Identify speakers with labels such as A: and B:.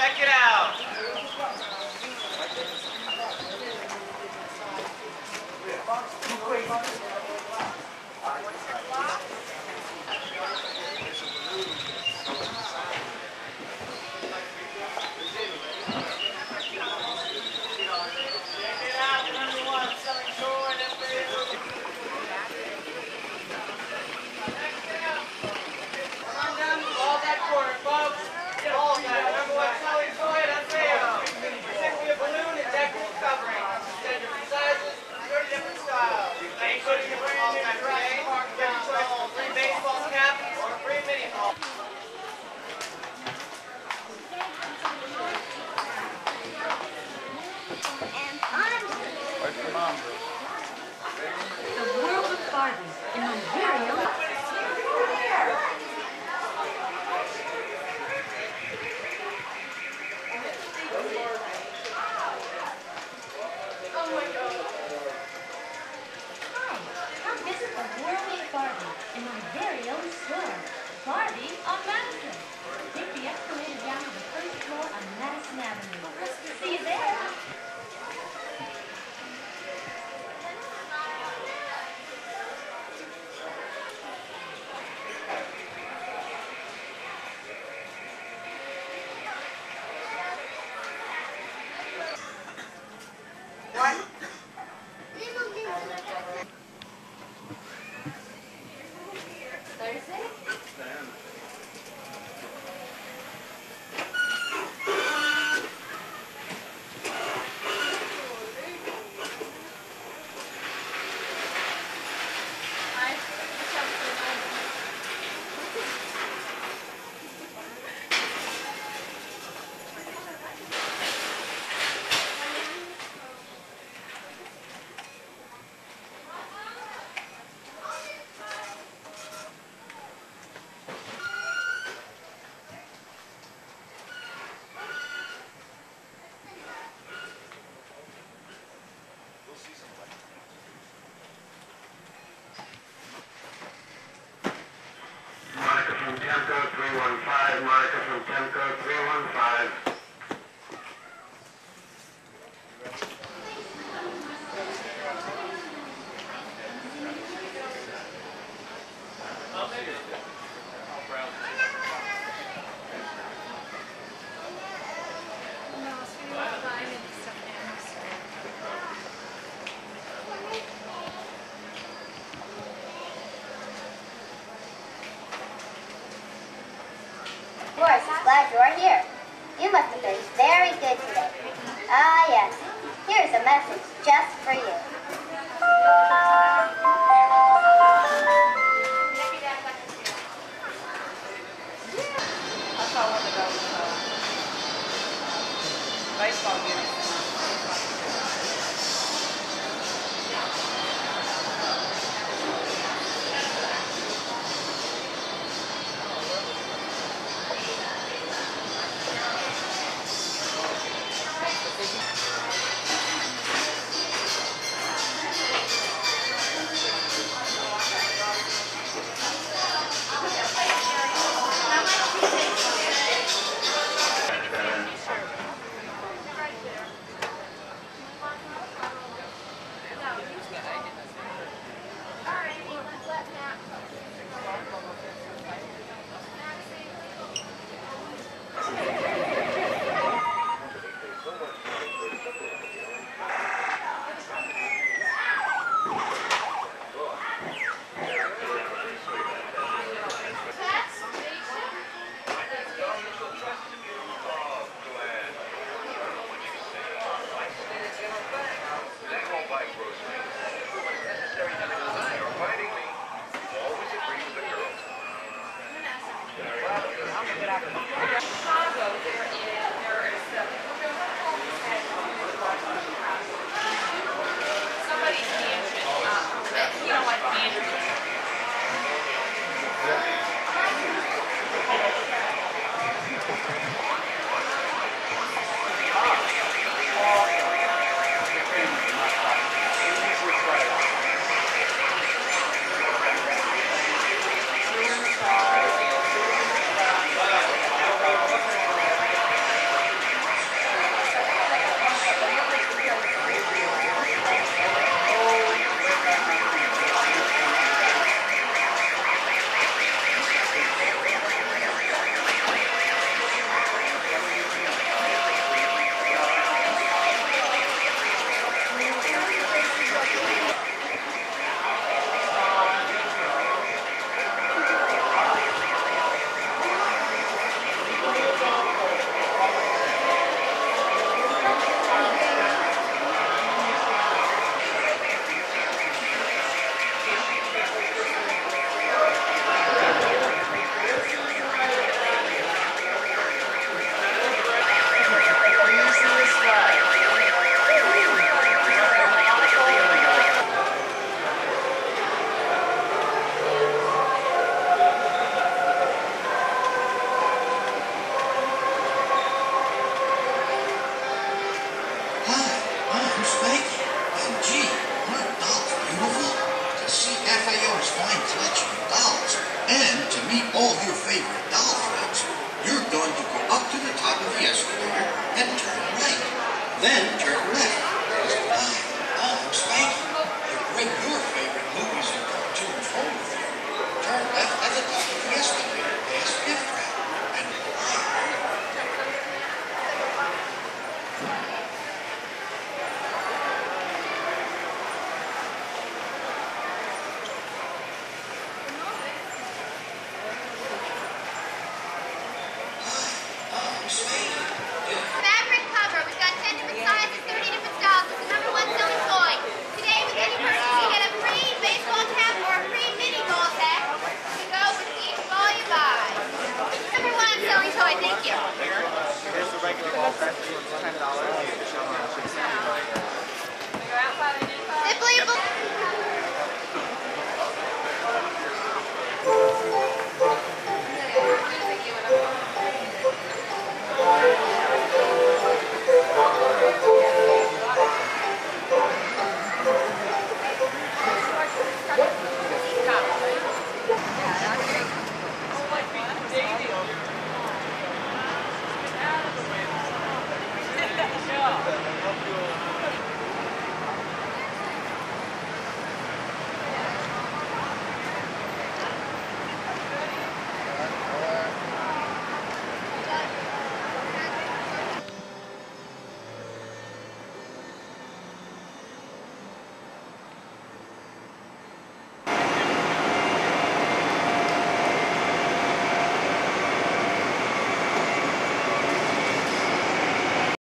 A: Check it out.
B: glad you're here. You must have been very good today. Ah, yes. Here's a message just for you.